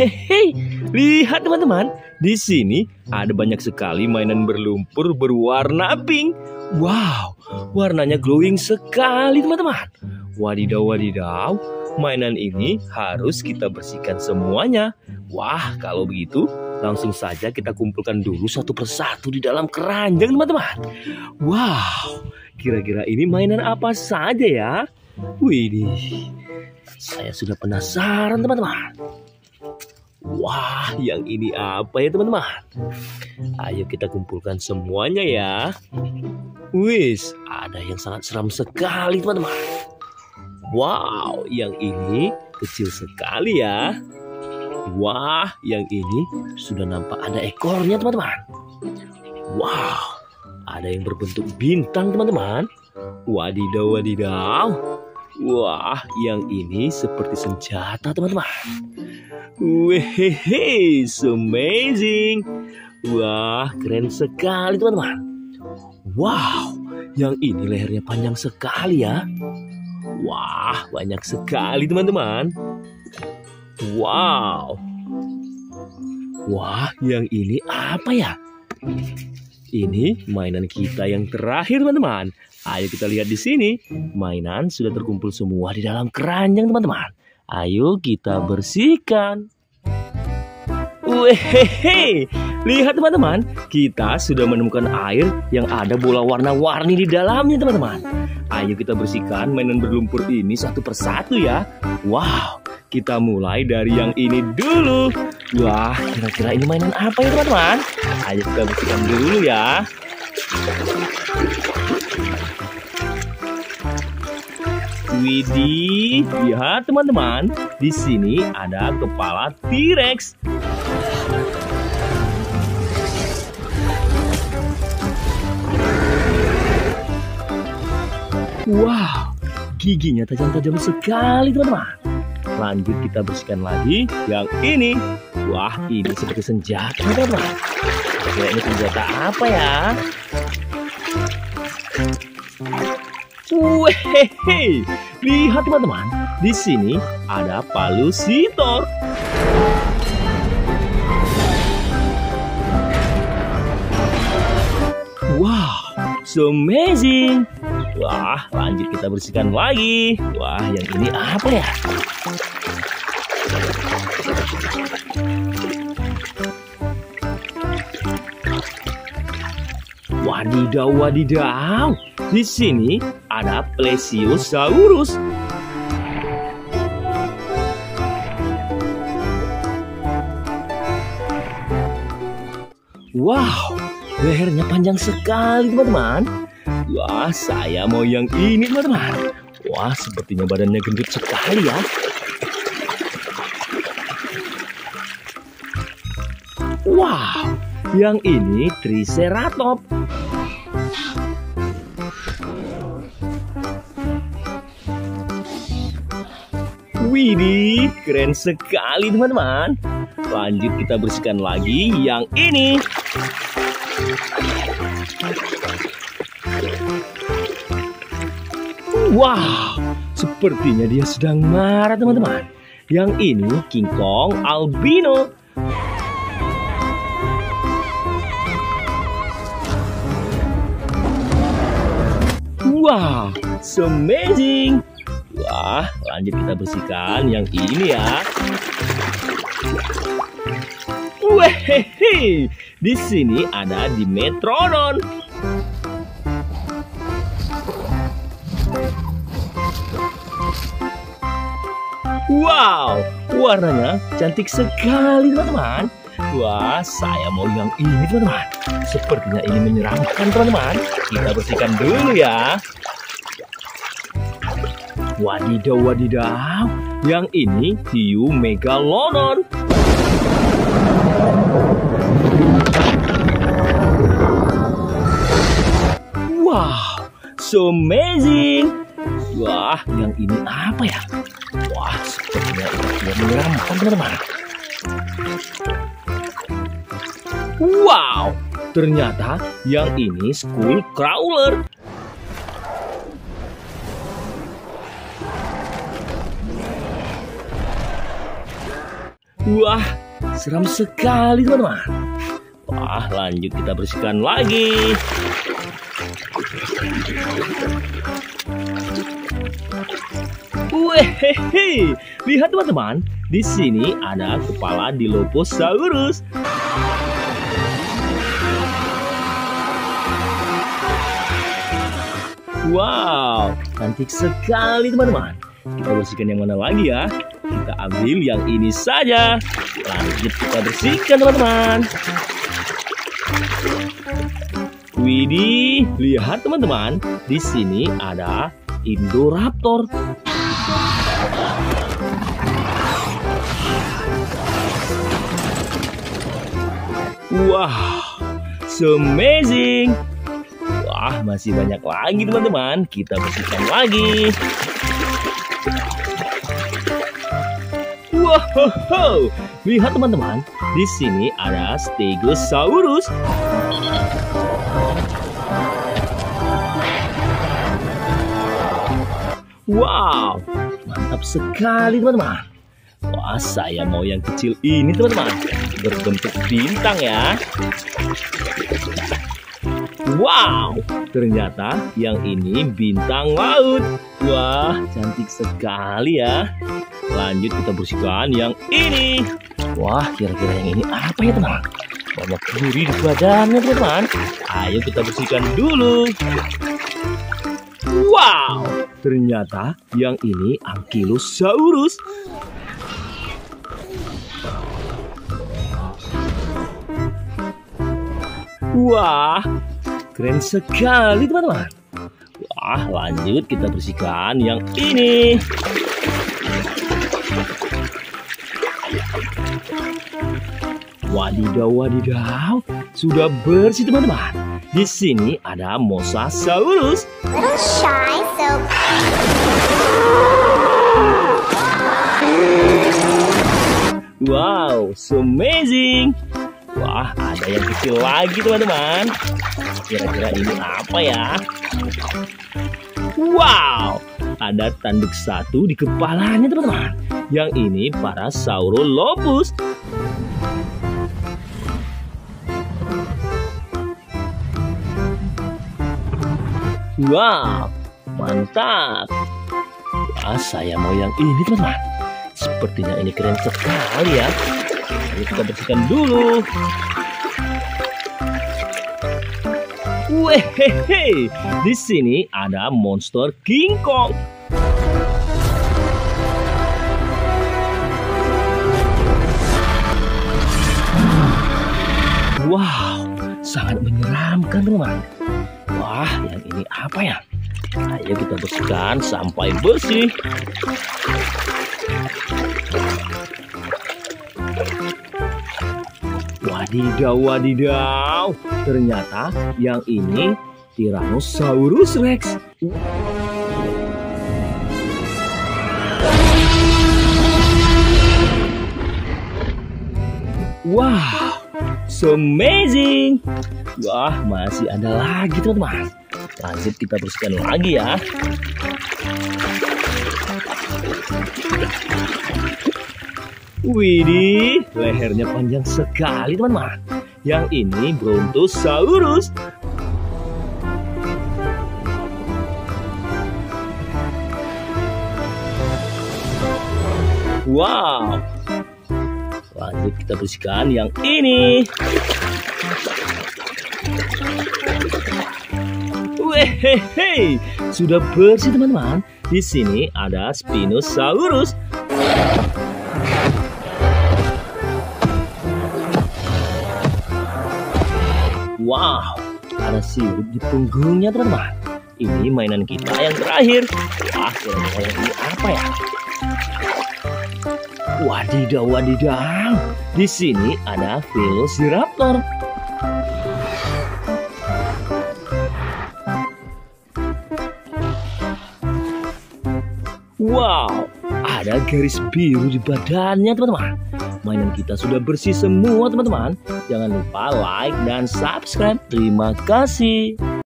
Wehehe, lihat teman-teman, di sini ada banyak sekali mainan berlumpur berwarna pink. Wow, warnanya glowing sekali teman-teman. Wadidaw, wadidaw, mainan ini harus kita bersihkan semuanya. Wah, kalau begitu langsung saja kita kumpulkan dulu satu persatu di dalam keranjang teman-teman. Wow, kira-kira ini mainan apa saja ya? Wih, saya sudah penasaran teman-teman. Wah, yang ini apa ya teman-teman? Ayo kita kumpulkan semuanya ya. Wis, ada yang sangat seram sekali teman-teman. Wow, yang ini kecil sekali ya. Wah, yang ini sudah nampak ada ekornya teman-teman. Wow, ada yang berbentuk bintang teman-teman. Wadidaw, wadidaw. Wah, yang ini seperti senjata teman-teman. Wehehe, so amazing. Wah, keren sekali teman-teman. Wow, yang ini lehernya panjang sekali ya. Wah, banyak sekali teman-teman. Wow. Wah, yang ini apa ya? Ini mainan kita yang terakhir teman-teman. Ayo kita lihat di sini. Mainan sudah terkumpul semua di dalam keranjang teman-teman. Ayo kita bersihkan. Wehehe, lihat teman-teman, kita sudah menemukan air yang ada bola warna-warni di dalamnya teman-teman. Ayo kita bersihkan mainan berlumpur ini satu persatu ya. Wow, kita mulai dari yang ini dulu. Wah, kira-kira ini mainan apa ya teman-teman? Ayo kita bersihkan dulu ya. Widih, lihat teman-teman, di sini ada kepala T-Rex. Wow, giginya tajam-tajam sekali teman-teman. Lanjut kita bersihkan lagi yang ini. Wah, ini seperti senjata teman-teman. Kira ini senjata apa ya? Wehehe, lihat teman-teman, di sini ada palusitor. Wow, so amazing. Wah, lanjut kita bersihkan lagi. Wah, yang ini apa ya? Wadidaw, wadidaw. Di sini ada Plesiosaurus. Wow, lehernya panjang sekali teman-teman. Wah, saya mau yang ini teman-teman. Wah, sepertinya badannya gendut sekali ya. Wow, yang ini Triceratops. Widih, keren sekali teman-teman. Lanjut kita bersihkan lagi yang ini. Wow, sepertinya dia sedang marah teman-teman. Yang ini King Kong albino. Wow, so amazing. Wah, lanjut kita bersihkan yang ini ya. Wehehe, di sini ada Dimetrodon. Wow, warnanya cantik sekali teman-teman. Wah, saya mau yang ini teman-teman. Sepertinya ini menyeramkan teman-teman. Kita bersihkan dulu ya. Wadidaw, wadidaw. Yang ini hiu megalodon. Wow, so amazing. Wah, yang ini apa ya? Wah, sepertinya ini menyeramkan teman-teman. Wow, ternyata yang ini school crawler. Wah, seram sekali teman-teman. Wah, lanjut kita bersihkan lagi. Wehehe, lihat teman-teman, di sini ada kepala Dilophosaurus. Wow, cantik sekali teman-teman. Kita bersihkan yang mana lagi ya? Kita ambil yang ini saja. Lanjut kita bersihkan teman-teman. Widih, lihat teman-teman. Di sini ada Indoraptor. Wah, so amazing. Wah, masih banyak lagi teman-teman. Kita bersihkan lagi. Wow, lihat teman-teman. Di sini ada Stegosaurus. Wow, mantap sekali teman-teman. Wah, saya mau yang kecil ini teman-teman. Berbentuk bintang ya. Wow, ternyata yang ini bintang laut. Wah, cantik sekali ya. Lanjut kita bersihkan yang ini. Wah, kira-kira yang ini apa ya teman? Banyak duri di badannya teman-teman. Ayo kita bersihkan dulu. Wow, ternyata yang ini Ankylosaurus. Wah, keren sekali teman-teman. Wah, lanjut kita bersihkan yang ini. Wadidaw, wadidaw, sudah bersih teman-teman. Di sini ada Mosasaurus. Shy, so Wow, so amazing. Wah, ada yang kecil lagi teman-teman. Kira-kira ini apa ya? Wow, ada tanduk satu di kepalanya teman-teman. Yang ini Parasaurolophus. Wow, mantap. Wah, saya mau yang ini teman-teman. Sepertinya ini keren sekali ya. Kita bersihkan dulu. Wehehe, di sini ada monster King Kong. Wow, sangat menyeramkan teman. Wah, yang ini apa ya? Ayo kita bersihkan sampai bersih. Wadidaw, wadidaw. Ternyata yang ini Tyrannosaurus Rex. Wow, so amazing. Wah, masih ada lagi teman-teman. Lanjut kita bersihkan lagi ya. Widih, lehernya panjang sekali teman-teman. Yang ini Brontosaurus. Wow. Lanjut kita bersihkan yang ini. Wehehe, sudah bersih teman-teman. Di sini ada Spinosaurus. Wow, ada sirup di punggungnya teman-teman. Ini mainan kita yang terakhir. Wah, kira-kira ini apa ya? Wadidaw, wadidaw. Di sini ada Velociraptor. Wow, ada garis biru di badannya teman-teman. Mainan kita sudah bersih semua teman-teman. Jangan lupa like dan subscribe. Terima kasih.